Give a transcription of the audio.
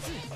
つ。